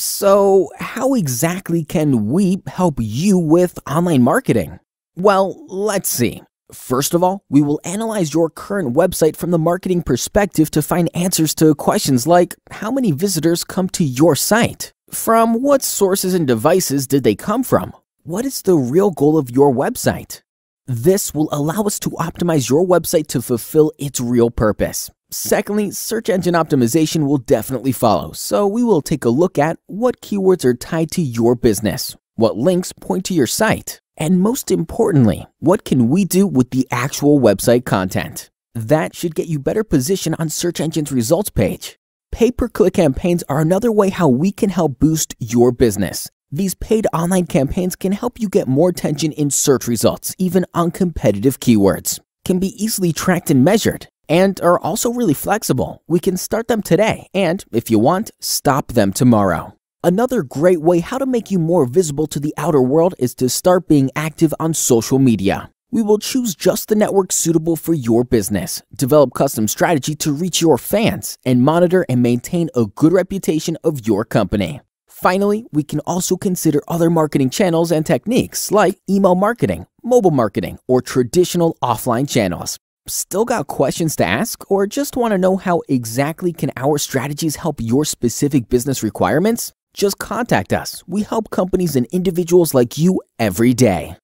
So, how exactly can we help you with online marketing? Well, let's see. First of all, we will analyze your current website from the marketing perspective to find answers to questions like how many visitors come to your site? From what sources and devices did they come from? What is the real goal of your website? This will allow us to optimize your website to fulfill its real purpose. Secondly, search engine optimization will definitely follow, so we will take a look at what keywords are tied to your business, what links point to your site, and most importantly, what can we do with the actual website content? That should get you better position on search engine's results page. Pay-per-click campaigns are another way how we can help boost your business. These paid online campaigns can help you get more attention in search results, even on competitive keywords, can be easily tracked and measured, and are also really flexible. We can start them today, and if you want, stop them tomorrow. Another great way how to make you more visible to the outer world is to start being active on social media. We will choose just the network suitable for your business, develop custom strategy to reach your fans, and monitor and maintain a good reputation of your company. Finally, we can also consider other marketing channels and techniques like email marketing, mobile marketing, or traditional offline channels. Still got questions to ask or just want to know how exactly can our strategies help your specific business requirements? Just contact us. We help companies and individuals like you every day.